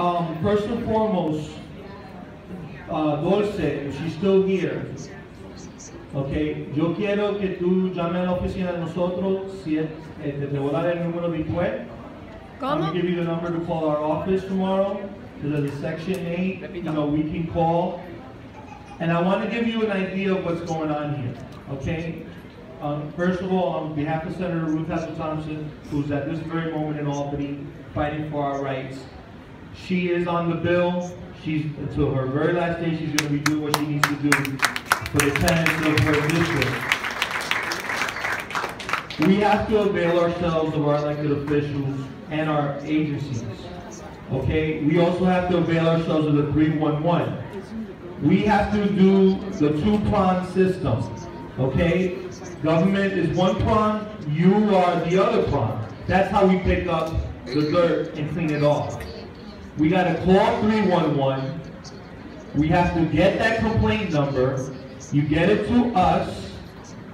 um, first and foremost, uh, Dulce, if she's still here, okay, yo quiero que tú llames a la oficina de nosotros, si es, eh, te voy a dar el número de Cue. I'm gonna give you the number to call our office tomorrow, to the section eight, you know, we can call. And I wanna give you an idea of what's going on here, okay? Um, first of all, on behalf of Senator Ruth Hassell Thompson, who's at this very moment in Albany fighting for our rights, she is on the bill. She's, until her very last day, she's gonna be doing what she needs to do for the tenants of her district. We have to avail ourselves of our elected officials and our agencies. Okay, we also have to avail ourselves of the three-one-one. We have to do the two-prong system, okay? Government is one prong, you are the other prong. That's how we pick up the dirt and clean it off. We gotta call three-one-one, we have to get that complaint number, you get it to us,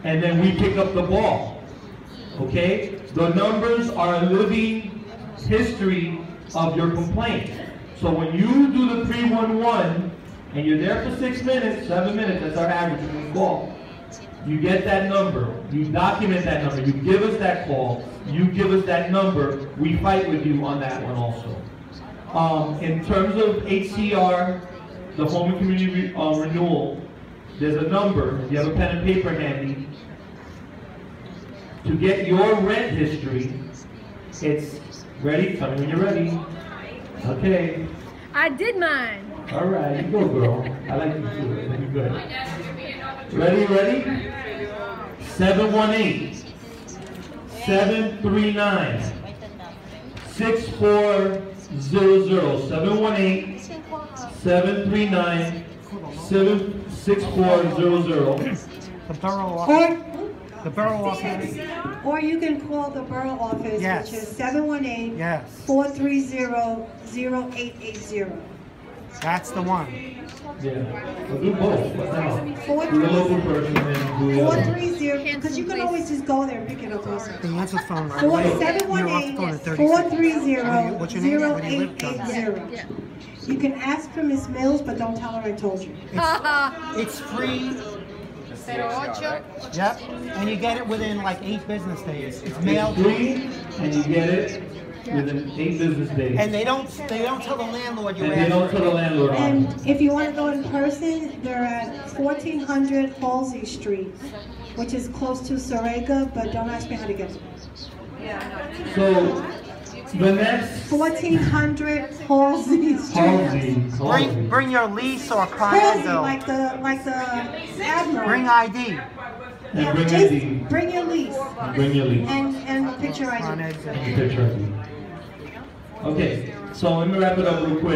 and then we pick up the ball. Okay? The numbers are a living history of your complaint. So when you do the 311 and you're there for six minutes, seven minutes, that's our average we call. You get that number, you document that number, you give us that call, you give us that number, we fight with you on that one also. Um, in terms of HCR, the home and community re- uh, renewal, there's a number, if you have a pen and paper handy, to get your rent history, it's, ready, tell me when you're ready. Okay, I did mine. all right, you go girl, I like you too, you're good. Ready, ready? Seven one eight, seven three nine, six four zero zero, seven one eight, seven three nine, seven, six four zero zero. The borough office, Or, the borough office, or you can call the borough office, Yes. which is seven one eight yes, four three zero zero eight eight zero. that's the one. Yeah, we'll do both, what the hell? Four the local person and do the four three zero, because you can always just go there and pick it up also. The answer phone right Four, away. seven You're off the eight, phone in 30 four seconds. three zero, What's your name? zero Where do you eight live? eight zero. You can ask for Miss Mills, but don't tell her I told you. It's free. Yep, and you get it within like eight business days. It's It's mailed, free, and you get it within eight business days. and they don't, they don't tell the landlord you And they don't asked tell the landlord on And if you want to go in person, they're at fourteen hundred Halsey Street, which is close to Sorega, but don't ask me how to get there. So, the next Fourteen hundred Halsey Street. Halsey, Bring, Halsey. bring your lease or condo Halsey, bill. like the, like the admiral. Bring ID. And bring Just ID, Bring your lease bring your lease, and, and a picture On ID. exit. picture ID. Okay, so let me wrap it up real quick.